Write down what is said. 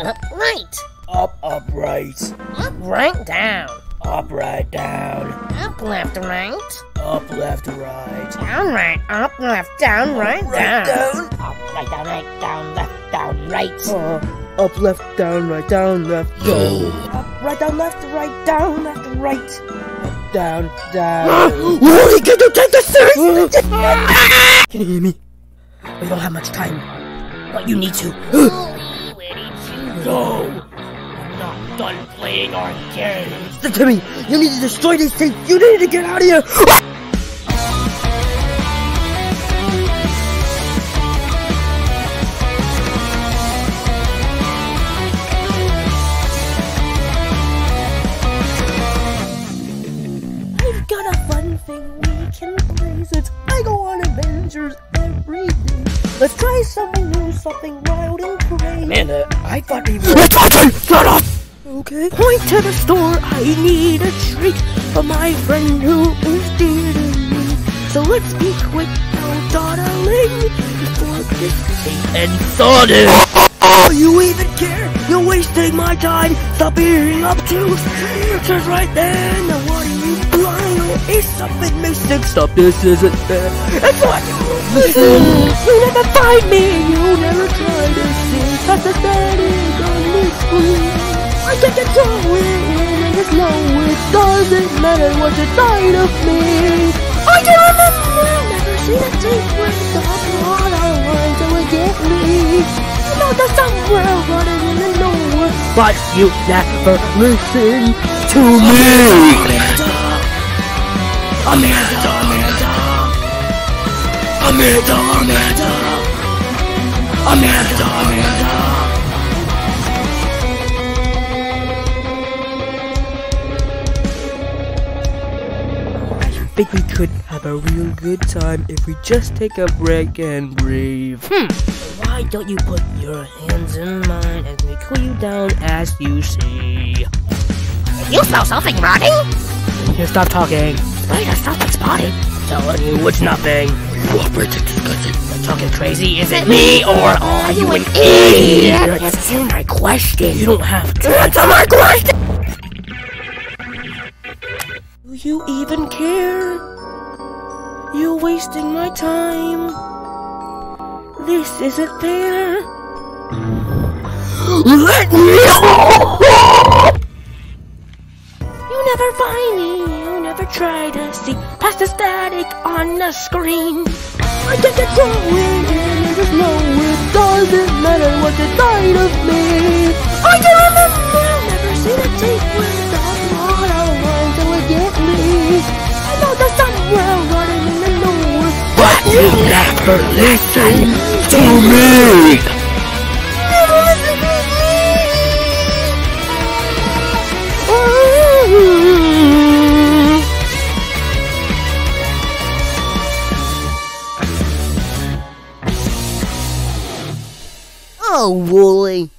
Up, right. Up, up, right. Up, right, down. Up, right, down. Up, left, right. Up, left, right. Down, right. Up, left, down, right, Right, down. down. Up, right, down, right, down, left, down, right. Uh, up, left, down, right, down, left, go. Up, right, down, left, right, down, left, right. Up, down, down. Wooly, can you take this seriously? Can you hear me? We don't have much time, but you need to. Where did you I'm not done playing our game. Listen to me. You need to destroy these things. You need to get out of here. Ah! I've got a fun thing we can play since I go on adventures every day. Let's try something new, something wild and crazy. Amanda, I thought we were. Shut up! Okay. Point to the store. I need a treat for my friend who is dear to me. So let's be quick now, darling, before this is and sudden. Oh, you even care? You're wasting my time. Stop being obtuse. The answer's right there. Now what are you blind? Or is something missing? Stop. This isn't fair. It's what you. You never find me. You never try to see. Cause the static on this screen. I can't control it and just know it doesn't matter what's inside of me. I can remember, never seen a the on our lines that would get me. I know somewhere running in the nowhere, but you never listen to me. Amanda, Amanda, Amanda, Amanda, Amanda, Amanda. I think we could have a real good time if we just take a break and breathe. Hmm. Why don't you put your hands in mine as we cool you down as you see? You smell something rotting? Here, stop talking. Wait, there's something spotted. Telling you it's nothing. You are pretty disgusting. You're talking crazy. Is it Me or are you an idiot? Answer my question. You don't have to. Answer my question! Do you even care? You're wasting my time. This isn't fair. Let me You never find me, you never try to see past the static on the screen. I can control it and I just know it doesn't matter what's inside of me. I can remember, never tape with the plot lines that would get me. I know somewhere the you never listen to me. Wooly.